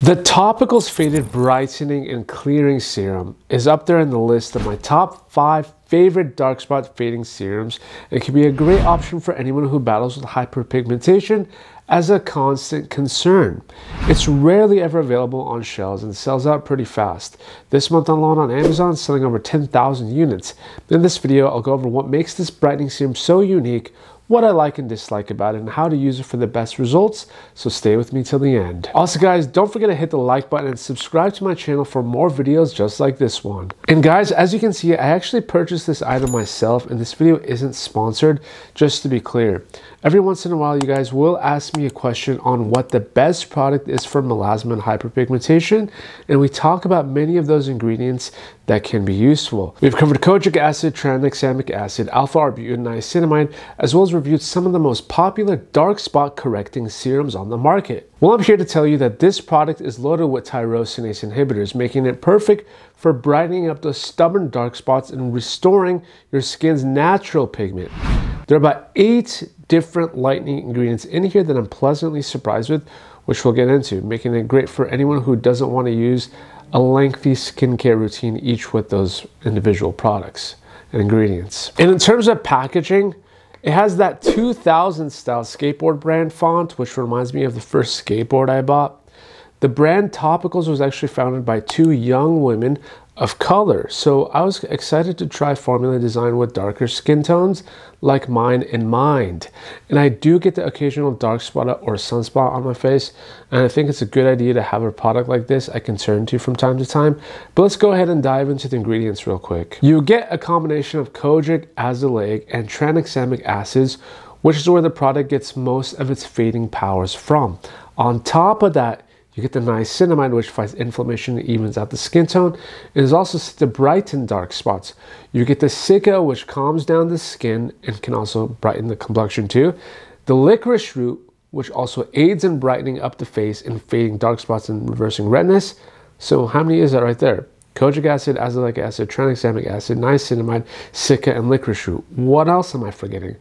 The Topicals Faded Brightening and Clearing Serum is up there in the list of my top five favorite dark spot fading serums. It can be a great option for anyone who battles with hyperpigmentation as a constant concern. It's rarely ever available on shelves and sells out pretty fast. This month alone on Amazon, selling over 10,000 units. In this video, I'll go over what makes this brightening serum so unique, what I like and dislike about it, and how to use it for the best results, so stay with me till the end. Also guys, don't forget to hit the like button and subscribe to my channel for more videos just like this one. And guys, as you can see, I actually purchased this item myself, and this video isn't sponsored, just to be clear. Every once in a while, you guys will ask me a question on what the best product is for melasma and hyperpigmentation, and we talk about many of those ingredients that can be useful. We've covered kojic acid, tranexamic acid, alpha-arbutin, niacinamide, as well as reviewed some of the most popular dark spot correcting serums on the market. Well, I'm here to tell you that this product is loaded with tyrosinase inhibitors, making it perfect for brightening up those stubborn dark spots and restoring your skin's natural pigment. There are about eight different lightening ingredients in here that I'm pleasantly surprised with, which we'll get into, making it great for anyone who doesn't want to use a lengthy skincare routine each with those individual products and ingredients. And in terms of packaging, it has that 2000 style skateboard brand font, which reminds me of the first skateboard I bought. The brand Topicals was actually founded by two young women of color. So I was excited to try formula design with darker skin tones like mine in mind. And I do get the occasional dark spot or sunspot on my face. And I think it's a good idea to have a product like this I can turn to from time to time. But let's go ahead and dive into the ingredients real quick. You get a combination of kojic, azelaic, and tranexamic acids, which is where the product gets most of its fading powers from. On top of that, you get the niacinamide, which fights inflammation and evens out the skin tone. It is also said to brighten dark spots. You get the cica, which calms down the skin and can also brighten the complexion too. The licorice root, which also aids in brightening up the face and fading dark spots and reversing redness. So how many is that right there? Kojic acid, azelaic acid, tranexamic acid, niacinamide, cica, and licorice root. What else am I forgetting?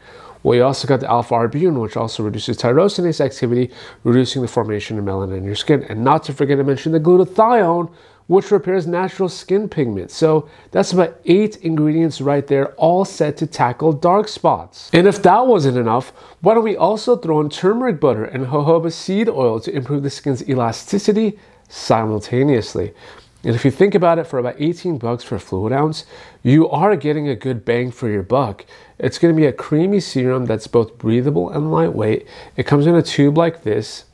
You also got the alpha-arbutin, which also reduces tyrosinase activity, reducing the formation of melanin in your skin. And not to forget to mention the glutathione, which repairs natural skin pigment. So that's about eight ingredients right there, all set to tackle dark spots. And if that wasn't enough, why don't we also throw in turmeric butter and jojoba seed oil to improve the skin's elasticity simultaneously? And if you think about it, for about 18 bucks for a fluid ounce, you are getting a good bang for your buck. It's going to be a creamy serum that's both breathable and lightweight. It comes in a tube like this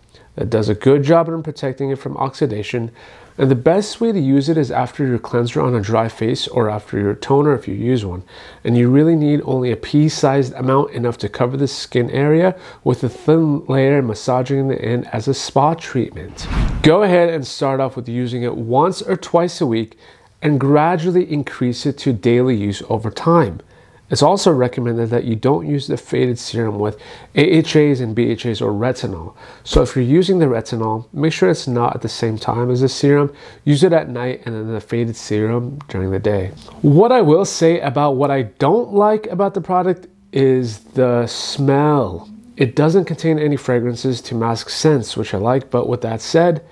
that does a good job in protecting it from oxidation. And the best way to use it is after your cleanser on a dry face or after your toner if you use one. And you really need only a pea-sized amount enough to cover the skin area with a thin layer massaging the end as a spa treatment. Go ahead and start off with using it once or twice a week and gradually increase it to daily use over time. It's also recommended that you don't use the faded serum with AHAs and BHAs or retinol. So if you're using the retinol, make sure it's not at the same time as the serum. Use it at night and then the faded serum during the day. What I will say about what I don't like about the product is the smell. It doesn't contain any fragrances to mask scents, which I like, but with that said,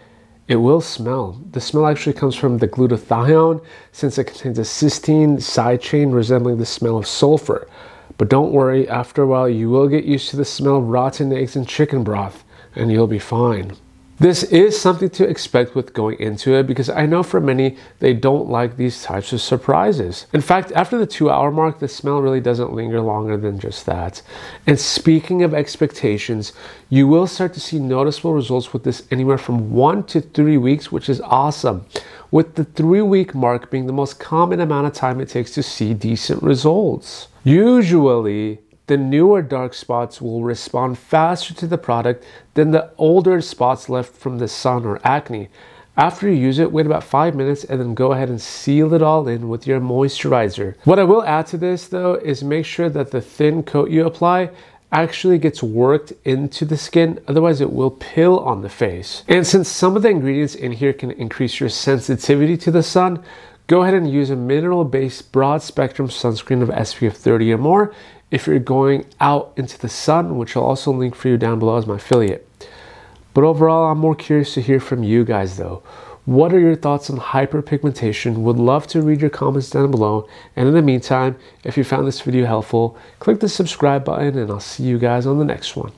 it will smell. The smell actually comes from the glutathione since it contains a cysteine side chain resembling the smell of sulfur. But don't worry, after a while you will get used to the smell of rotten eggs and chicken broth and you'll be fine. This is something to expect with going into it because I know for many they don't like these types of surprises. In fact, after the two hour mark, the smell really doesn't linger longer than just that. And speaking of expectations, you will start to see noticeable results with this anywhere from one to three weeks, which is awesome. With the three week mark being the most common amount of time it takes to see decent results. Usually, the newer dark spots will respond faster to the product than the older spots left from the sun or acne. After you use it, wait about five minutes and then go ahead and seal it all in with your moisturizer. What I will add to this though is make sure that the thin coat you apply actually gets worked into the skin, otherwise it will pill on the face. And since some of the ingredients in here can increase your sensitivity to the sun, go ahead and use a mineral-based broad spectrum sunscreen of SPF 30 or more if you're going out into the sun, which I'll also link for you down below as my affiliate. But overall, I'm more curious to hear from you guys though. What are your thoughts on hyperpigmentation? Would love to read your comments down below. And in the meantime, if you found this video helpful, click the subscribe button and I'll see you guys on the next one.